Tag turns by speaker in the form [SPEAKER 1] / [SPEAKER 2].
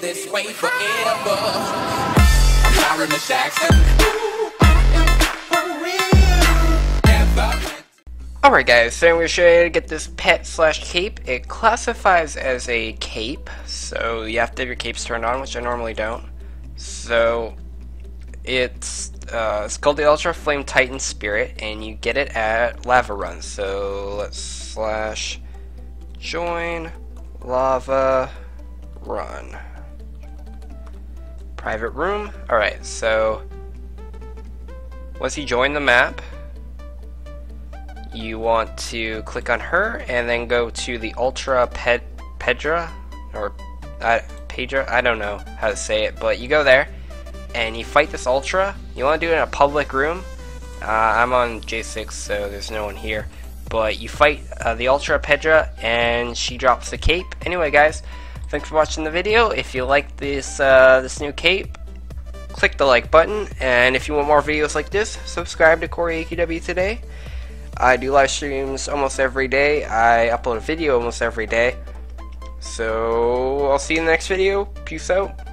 [SPEAKER 1] this way forever. Sorry, Miss Jackson.
[SPEAKER 2] Alright guys, so I'm going to show you how to get this pet slash cape. It classifies as a cape, so you have to have your capes turned on, which I normally don't. So, it's, uh, it's called the Ultra Flame Titan Spirit, and you get it at Lava Run. So, let's slash join lava run. Private room. Alright, so, once you join the map, you want to click on her and then go to the Ultra Ped Pedra or uh, Pedra. I don't know how to say it, but you go there and you fight this Ultra. You want to do it in a public room. Uh, I'm on J6, so there's no one here. But you fight uh, the Ultra Pedra and she drops the cape. Anyway, guys, thanks for watching the video. If you like this uh, this new cape, click the like button. And if you want more videos like this, subscribe to Korey AQW today. I do live streams almost every day. I upload a video almost every day. So, I'll see you in the next video. Peace out.